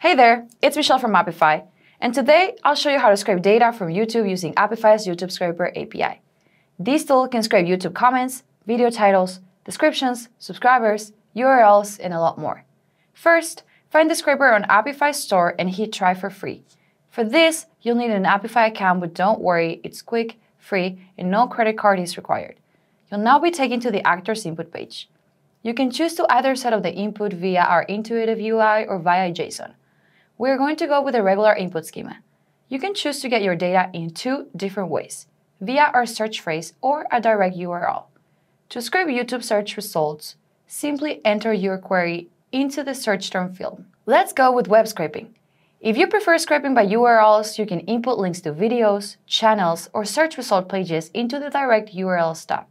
Hey there, it's Michelle from Apify, and today I'll show you how to scrape data from YouTube using Apify's YouTube Scraper API. This tool can scrape YouTube comments, video titles, descriptions, subscribers, URLs, and a lot more. First, find the scraper on Apify store and hit try for free. For this, you'll need an Apify account, but don't worry, it's quick, free, and no credit card is required. You'll now be taken to the actor's input page. You can choose to either set up the input via our intuitive UI or via JSON. We're going to go with a regular input schema. You can choose to get your data in two different ways, via our search phrase or a direct URL. To scrape YouTube search results, simply enter your query into the search term field. Let's go with web scraping. If you prefer scraping by URLs, you can input links to videos, channels, or search result pages into the direct URLs tab.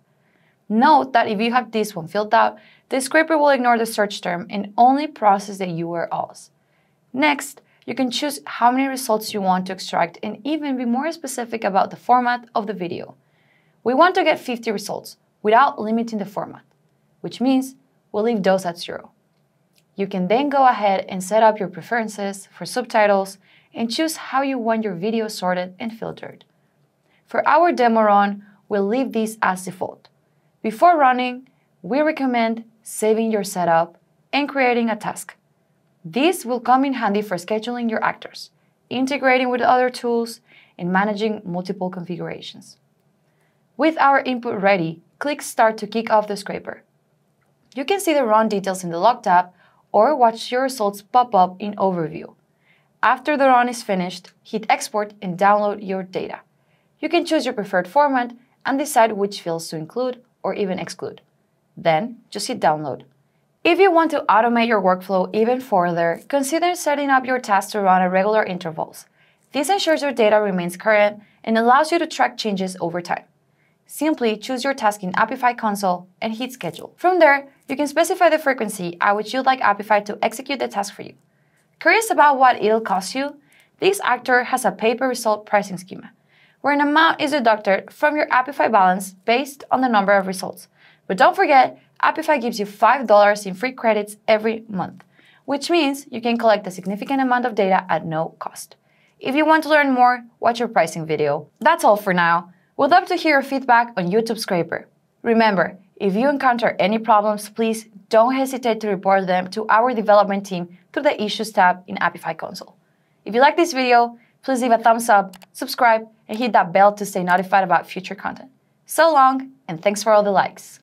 Note that if you have this one filled out, the scraper will ignore the search term and only process the URLs. Next, you can choose how many results you want to extract and even be more specific about the format of the video. We want to get 50 results without limiting the format, which means we'll leave those at zero. You can then go ahead and set up your preferences for subtitles and choose how you want your video sorted and filtered. For our demo run, we'll leave these as default. Before running, we recommend saving your setup and creating a task. This will come in handy for scheduling your actors, integrating with other tools, and managing multiple configurations. With our input ready, click Start to kick off the scraper. You can see the run details in the log tab or watch your results pop up in Overview. After the run is finished, hit Export and download your data. You can choose your preferred format and decide which fields to include or even exclude. Then, just hit Download. If you want to automate your workflow even further, consider setting up your tasks to run at regular intervals. This ensures your data remains current and allows you to track changes over time. Simply choose your task in Apify console and hit Schedule. From there, you can specify the frequency at which you'd like Apify to execute the task for you. Curious about what it'll cost you? This actor has a pay-per-result pricing schema, where an amount is deducted from your Apify balance based on the number of results. But don't forget, Apify gives you $5 in free credits every month, which means you can collect a significant amount of data at no cost. If you want to learn more, watch our pricing video. That's all for now. We'd love to hear your feedback on YouTube Scraper. Remember, if you encounter any problems, please don't hesitate to report them to our development team through the Issues tab in Apify console. If you like this video, please leave a thumbs up, subscribe, and hit that bell to stay notified about future content. So long, and thanks for all the likes.